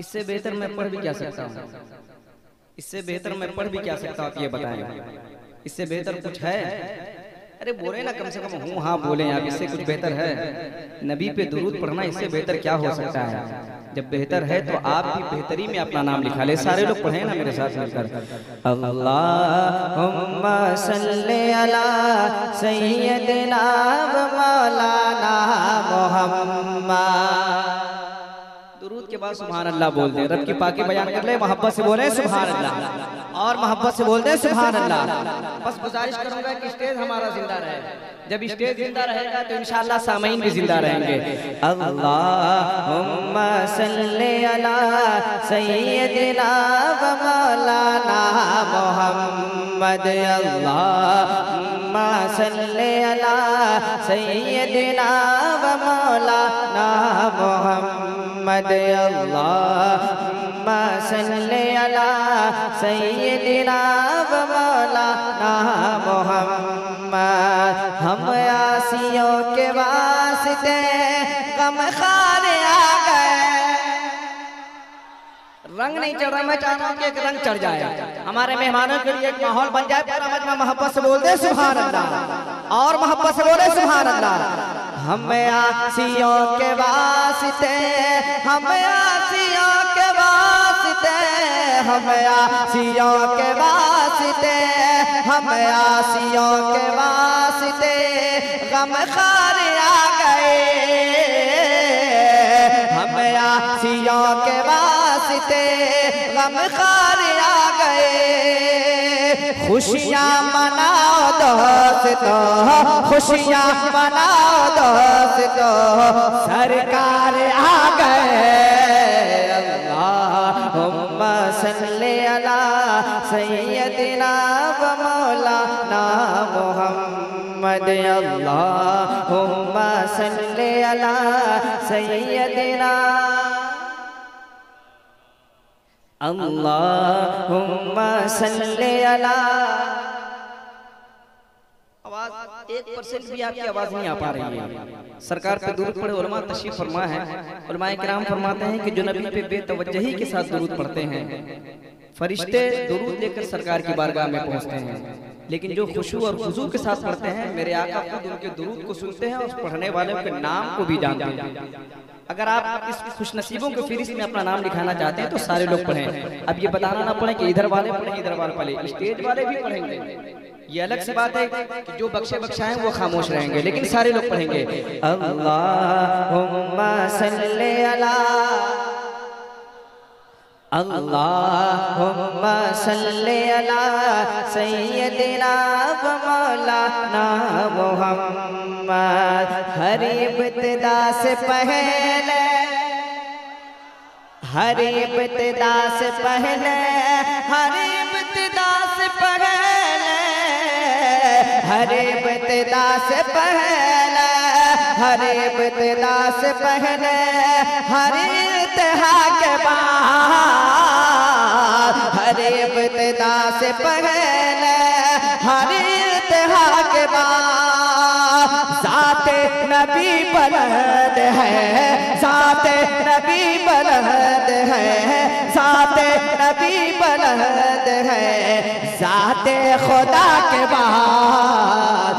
इससे बेहतर मैं पढ़ भी क्या सकता हूँ? इससे बेहतर मैं पढ़ भी क्या सकता हूँ आप ये बताएँ? इससे बेहतर कुछ है? अरे बोले ना, कम से कम हूँ हाँ बोले आप, इससे कुछ बेहतर है। नबी पे दुरूद पढ़ना, इससे बेहतर क्या हो सकता है? जब बेहतर है तो आप भी बेहतरी में अपना नाम लिखा ले। सारे लोग पढ़े ना मेरे साथ मिलकर। अल्लाह सल्ली अला सय्यदिना मौलाना मुहम्मद। दुरूद के बाद सुबह अल्लाह बोल दे रब की पाकि बयान कर ले मोहब्बत से बोले सुबह अल्लाह। और मोहब्बत से बोल दे सुभान अल्लाह बस गुजारिश करूँगा कि स्टेज हमारा ज़िंदा रहे। जब स्टेज ज़िंदा रहेगा तो इंशाअल्लाह सामीन भी ज़िंदा रहेंगे। अल्लाहुम्मा सल्ली अला सय्यदिना व मौलाना मुहम्मद। अल्लाहुम्मा सल्ली अला सय्यदिना व मौलाना मुहम्मद। अल्लाहुम्मा मौलाना मुहम्मद। हम आसियों के वास्ते आ गए। रंग नहीं चढ़ रहा, मैं चाहता हूँ कि एक रंग चढ़ जाए। हमारे मेहमानों के लिए एक माहौल बन जाए मोहब्बत से बोल दे सुभान अल्लाह और मोहब्बत से बोले सुभान अल्लाह हम आसियों के वास्ते, हम आसियों के वास्ते हम आसियों के वास्ते, हम आसियों के वास्ते गम खार आ गए। हम आसियों के वास्ते गम खार आ गए। खुशियाँ मनाओ दोस्तों, खुशियाँ मनाओ दोस्तों, सरकार आ गए। सल्ली अला सय्यदिना व मौलाना मुहम्मद अल्लाहुम्मा सल्ली अला सय्यदिना अल्लाहुम्मा सल्ली अला। एक परसेंट भी आपकी आवाज़ नहीं आ पा रही है। सरकार पे दूर पड़े उलमा तशरीफ़ फरमा है। उलमा फरमाते हैं कि जो नबी पे बेतवजही के साथ दुरूद पढ़ते हैं, फरिश्ते दुरूद लेकर सरकार की बारगाह में पहुँचते हैं। लेकिन जो खुशू और खुजू के साथ पढ़ते हैं, मेरे आका खुद उनके दुरूद को सुनते हैं और पढ़ने वाले के नाम को भी जानते हैं। अगर आप इस खुशनसीबों के फिरिस्त में अपना नाम लिखाना चाहते हैं तो सारे लोग पढ़ें। अब ये बताना ना पड़े कि इधर वाले पढ़े, इधर वाले पढ़े। स्टेज वाले भी पढ़ेंगे। ये अलग सी बात है कि जो बख्शे बख्शा है वो खामोश रहेंगे लेकिन सारे लोग पढ़ेंगे। अल्लाहुम्मा सल्ली मौलाना मुहम्मद। हर इब्तिदा से पहले। हर इब्तिदा से पहले। हर हर इब्तिदा से पहले हरे इब्तिदा से पहले हरे इब्तिहा के बाद हर इब्तिदा से पहले हरे इब्तिहा के जाते नबी बलहद है, जाते नबी बलहद है, जाते नबी बलहद है, जाते खुदा के बाद।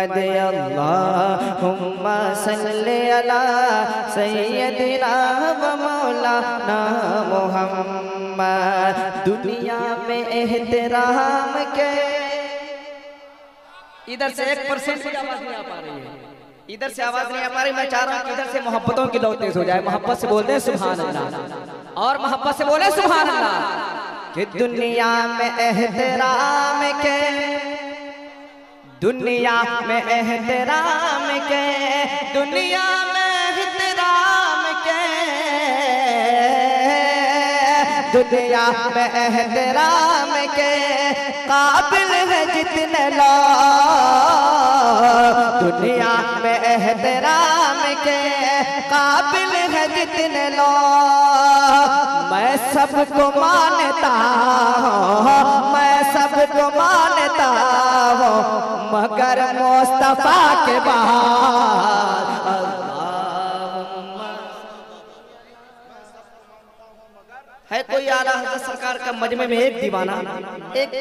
मुहम्मद अल्लाहुम्मा सल्ली अला सैयदना व मौलाना मुहम्मद। दुनिया में एहतराम के इधर से एक परसेंट की आवाज़ नहीं आ पा रही है। इधर से आवाज़ नहीं आ पा रही मैं चाह रहा हूँ इधर से मोहब्बतों की दौड़ तेज हो जाए। मोहब्बत से बोलते हैं सुभान अल्लाह और मोहब्बत से बोले सुभान अल्लाह कि दुनिया में एहतराम के दुनिया में एहतराम के, दुनिया में एहतराम के। दुनिया में एहतराम के काबिल है जितने दुनिया में एहतराम के काबिल है जितने लोग। मैं सबको मानता हूँ, मैं सबको मानता हूँ, मगर मुस्तफ़ा के बाद है कोई आला हज़रत सरकार का मजमे में एक दीवाना? एक।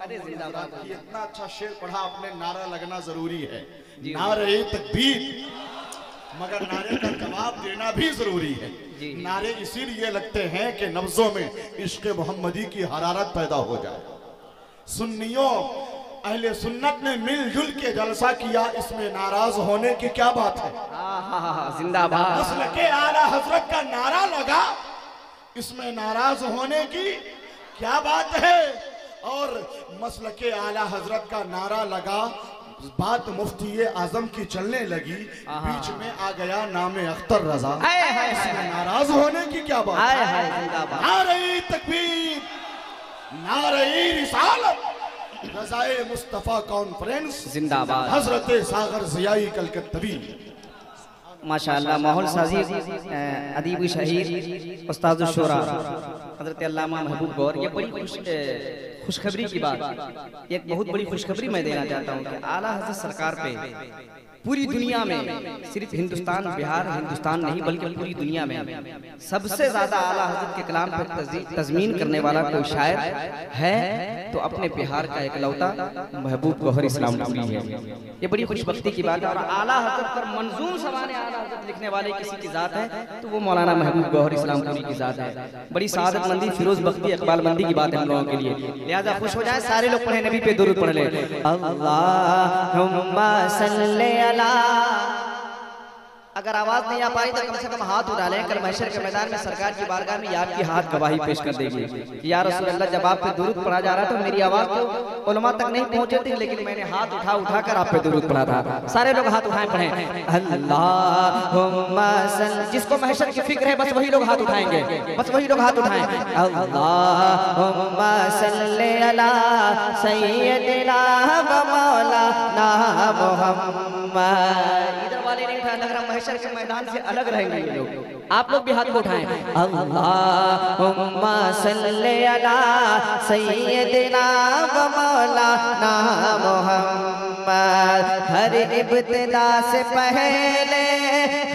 इतना अच्छा शेर पढ़ा आपने, नारा लगना ज़रूरी है। नारे तकबीर। मगर नारे का जवाब देना भी ज़रूरी है। नारे इसीलिए लगते हैं कि नब्जों में इश्क मोहम्मदी की हरारत पैदा हो जाए। सुन्नियों अहले सुन्नत ने मिलजुल के जलसा किया इसमें नाराज़ होने की क्या बात है? जिंदाबाद। के आला हज़रत का नारा लगा इसमें नाराज़ होने की क्या बात है? और मसल के आला हज़रत का नारा लगा बात मुफ्ती आज़म की चलने लगी बीच में आ गया नाम अख्तर रजा। हाय हाय इसमें नाराज़ होने की क्या बात? जिंदाबाद। नारे तकबीर नारे रिसालत। रजाए मुस्तफ़ा कॉन्फ्रेंस जिंदाबाद। हज़रत सागर जियाई कलकत्तवी। माशाल्लाह माहौल साजी अदीब शहीद उस्ताद शोरा हज़रत महबूब गौर ये बड़ी खुश खुशखबरी की बात। एक बहुत बड़ी खुशखबरी मैं देना चाहता हूँ कि आला हज़रत सरकार पे पूरी दुनिया में सिर्फ़ हिंदुस्तान बिहार हिंदुस्तान नहीं बल्कि पूरी दुनिया में सबसे ज़्यादा आला हज़रत के कलाम पर तजमीन करने वाला कोई शायर है तो अपने बिहार का एकलौता महबूब गौहर इस्लामपुरी है। ये बड़ी खुशबख्ती की बात है और आला हज़रत पर मंजूम सवाने आला हज़रत लिखने वाले किसी की जात है तो वो मौलाना महबूब गौहर इस्लामपुरी की जात है। बड़ी सादतमंदी फिरोज बख्ती अकबाल मंदी की बात है हम लोगों के लिए। लिहाजा खुश हो जाए सारे लोग पढ़े नबी पे दुरूद पढ़ ले। सल्ली अला अगर आवाज़ नहीं आ पाई तो कम से कम हाथ उठा लें, कल महशर के मैदान में सरकार की बारगाह में आपकी हाथ गवाही पेश कर देगी। कि या अल्लाह जब आप पे दुरूद पढ़ा जा रहा था मेरी आवाज़ तो उलमा तक नहीं पहुँचे थी, लेकिन मैंने हाथ उठा उठा कर आप पे दुरूद पढ़ा था। सारे लोग हाथ उठाए, पढ़े। अल्लाहुम्मा सल, जिसको महशर की फ़िक्र है, बस वही लोग हाथ उठाएँगे। बस वही लोग हाथ उठाए। अल्लाहुम्मा सल्ली अला सय्यदिना व मौलाना इधर वाले नहीं उठाए लग रहा महशर के मैदान से अलग रहेंगे ये लोग। आप लोग भी हाथ को उठाएँ। अल्लाहुम्मा सल्ली अला सय्यदिना व मौलाना मुहम्मद। हर इब्तिदा से पहले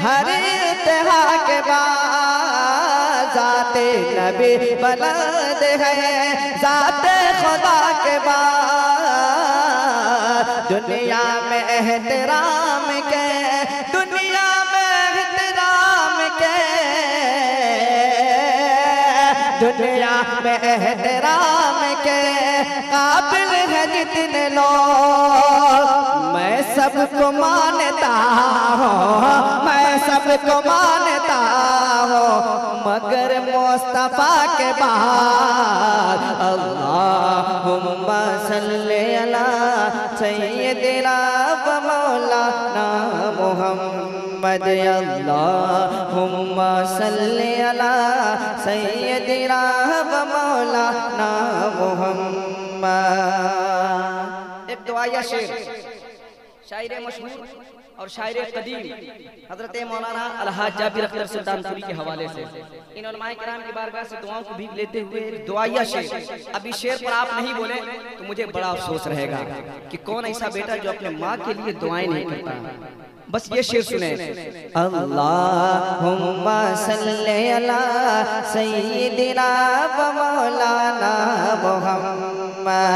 हर इंतहा के बाद जाते नबी बुलंद है। जाते खुदा के बाद दुनिया में एहतराम के दुनिया में एहतराम के काबिल है जितने लोग। मैं सबको मानता हूँ, मैं सबको मानता हूँ, मगर मुस्तफ़ा के बाद अल्लाहुम्मा सल्ली अला सय्यदिना व मौलाना मुहम्मद एक शेर, शायर मशहूर और शायर कदीम, हज़रत मौलाना अलहाज जाबिर अख्तर सुल्तानपुरी के हवाले से। इन किराम की बारगाह से दुआओं को भी लेते हुए दुआया शेर, अभी शेर पर आप नहीं बोले तो मुझे बड़ा अफसोस रहेगा कि कौन ऐसा बेटा जो अपने माँ के लिए दुआएँ नहीं करता? बस ये शेर सुने। अल्लाहुम्मा सल्ली अला सय्यिदिना व मौलाना मुहम्मद।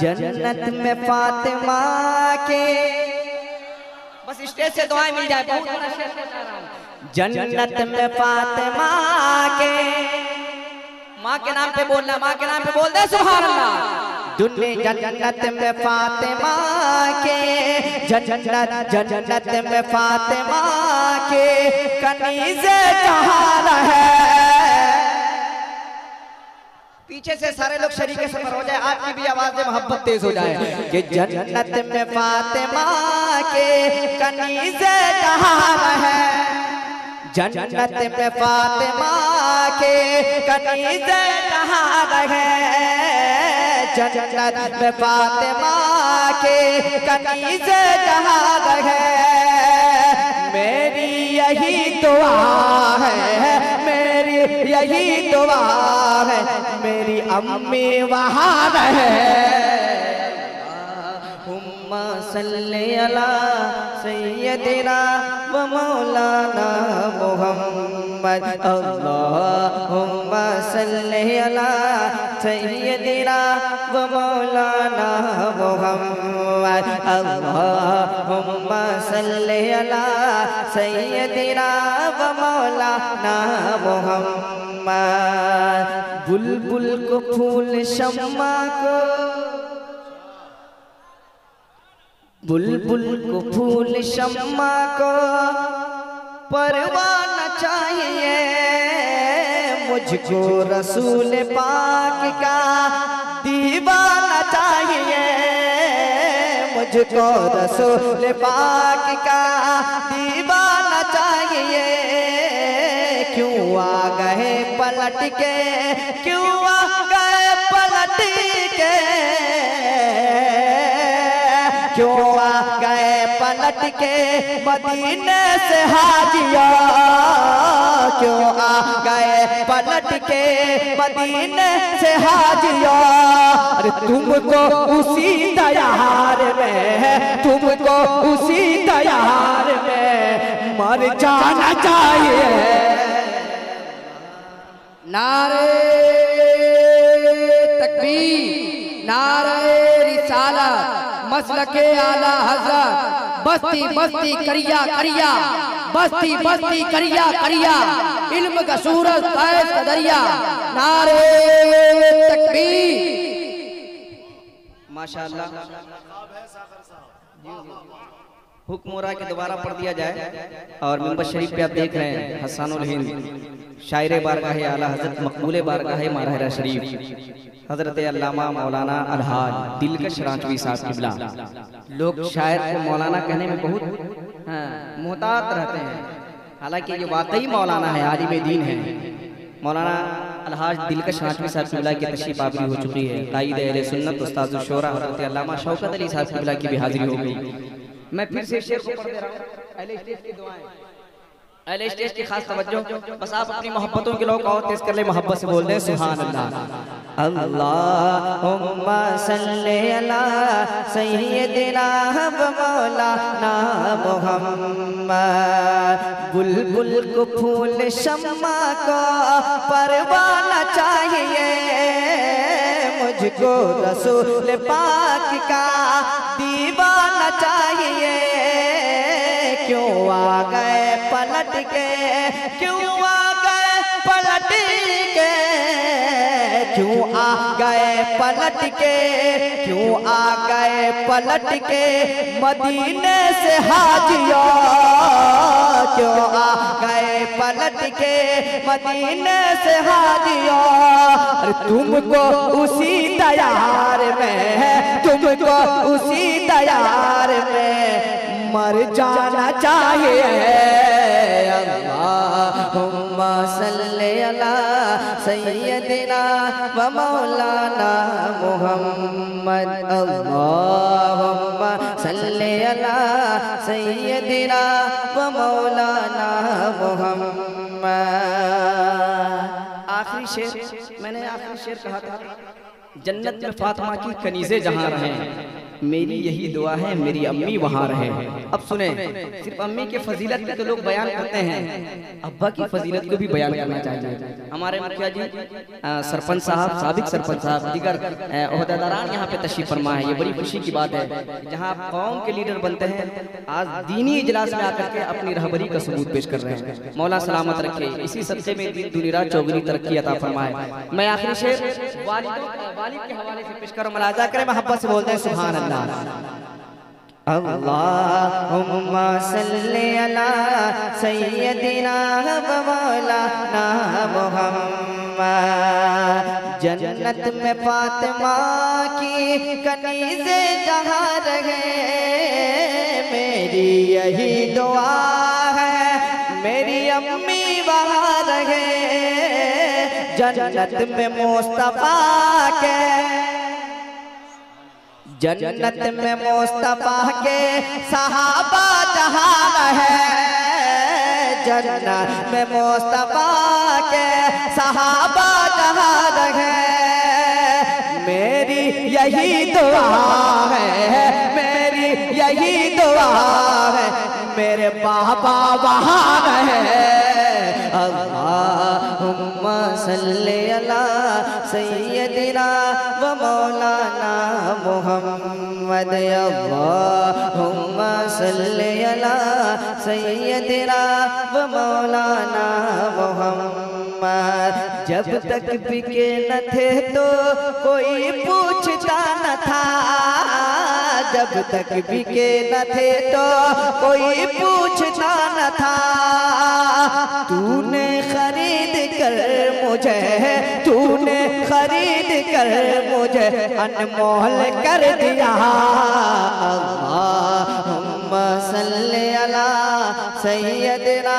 जन्नत में फातिमा के बस स्टेज से दुआएँ मिल जाए बहुत बड़ा शेर जन्नत में फातिमा के माँ के नाम पे बोलना माँ के नाम पे बोल दे सुभान अल्लाह दुनिया जन्नत में फातिमा के, जन्नत जन्नत में फातिमा के कनीजे जहान है। पीछे से सारे लोग शरीक सफ़र हो जाए आपकी भी आवाज़ में मोहब्बत तेज हो जाए कि जन्नत में फातिमा के कनीजे जहान है। जन्नत में फातिमा के कनीजे जहान है। जन्नत में फातिमा के कनीज़े जहाँ रहे मेरी यही दुआ है, मेरी यही दुआ है, मेरी अम्मी वहाँ है। सल्ले अला सैयदना व मौलाना मुहम्मद। अल्लाहुम्मा सल्ले अला सैयदना व मौलाना मुहम्मद अल्लाहुम्मा सल्ले अला सैयदना व मौलाना मुहम्मद। बुलबुल को फूल शम्मा को, बुलबुल को फूल शम्मा को परवाना चाहिए मुझको रसूल पाक का दीवाना चाहिए मुझको रसूल पाक का दीवाना चाहिए। क्यों आ गए पलट के? क्यों आ गए पलट के? पलट के मदीने से हाजिया क्यों आ गए? पलट के मदीने से हाजिया। अरे तुमको उसी तैयार में तुमको उसी तैयार में मर जाना चाहिए। नारे तकबीर, नारे रिसालत, मसलके आला हज़रत बस्ती बस्ती करिया करिया बस्ती बस्ती करिया करिया। इल्म का सूरज फैज का दरिया। नारे तकबीर। माशाल्लाह। हुक्म कि दोबारा पढ़ दिया जाए। और मुंबई शरीफ पे आप देख रहे हैं हसानुल हिंद। शायर बारगाह आला हज़रत मकबूल बारगाह मारहरा शरीफ। हज़रत अल्लामा मौलाना अलहाज दिलकश रांचवी साहब किबला। लोग शायर को मौलाना कहने में बहुत हाँ, मोहतात रहते हैं। हालाँकि ये वाकई मौलाना है आलिम दीन है। मौलाना अलहाज दिलकश रांचवी साहब किबला की तशरीफ़ आवरी हो चुकी है। कायद अहले सुन्नत उस्ताद शोरा हज़रत अल्लामा शौकत अली साहब किबला की भी हाजिरी हो गई। मैं फिर से शेर को पढ़ दे रहा हूँ। अहले स्टेज की दुआएँ। अहले स्टेज की खास तवज्जो। बस आप अपनी मोहब्बतों के लोग और तेज कर ले मोहब्बत से बोल दे सुभान अल्लाह अल्लाहुम्मा सल्ली अला सय्यदिना व मौलाना मुहम्मद। बुलबुल को फूल शम्मा को परवाना चाहिए। मुझको रसूल पाक का दीवाना चाहिए। क्यों आ गए पलट के? क्यों आ गए पलट के? क्यों आ गए पलट के? क्यों आ गए पलट के? मदीने से हाजिया। क्यों आ गए पलट के? मदीने से हाजिया। तुमको उसी तैयार में तुमको उसी तैयार में। मर जाना चाहिए। अल्लाहुम्मा सल्ली अला सय्यदिना व मौलाना मुहम्मद। अल्लाहुम्मा सल्ली अला सय्यदिना व मौलाना मुहम्मद। आखिरी शेर मैंने आखिरी शेर कहा था जन्नत में फातिमा की कनीजे जहाँ रहे। मेरी यही दुआ है मेरी अम्मी वहाँ रहे। अब सुने सिर्फ़ अम्मी के फजीलत पे तो लोग बयान करते हैं। अब्बा की फजीलत को भी बयान करना चाहिए। हमारे मुखिया जी सरपंच साहब साबिक सरपंच साहब दीगर अहदेदारान यहाँ पे तशरीफ़ फरमा है। ये बड़ी खुशी की बात है जहाँ कौम के लीडर बनते हैं आज दीनी इजलास में आकर के अपनी रहबरी का सबूत पेश कर रहे हैं। मौला सलामत रखे। इसी सबसे में दिन दुनिया चौगनी तरक्की अता फरमाए। मैं आखिरी शेर वालिदों के हवाले से पेश करो। मलाजा करें मोहब्बत से बोलते हैं सुभान अल्लाह अल्लाहुम्मा सल्ली अला सय्यदिना मौलाना मुहम्मद। जन्नत में फातिमा की कनीज़े जहाँ रहे, मेरी यही दुआ है, मेरी अम्मी वहाँ रहे। जन्नत में मुस्तफ़ा के जन्नत में मुस्तफ़ा के सहाबा जहाँ है। जन्नत में मुस्तफ़ा के सहाबा जहाँ है। मेरी यही दुआ है। मेरी यही दुआ है। मेरे बाबा वहाँ है। सल्ली अला सैयदिना व मौलाना मुहम्मद अल्लाहुम्मा सल्ली अला व मौलाना जब तक बिके न थे तो कोई पूछता न था। जब तक बिके न थे तो कोई पूछता न था। तूने खरीद कर मुझे तूने खरीद कर मुझे अनमोल कर दिया। सल्ली अला सैयदना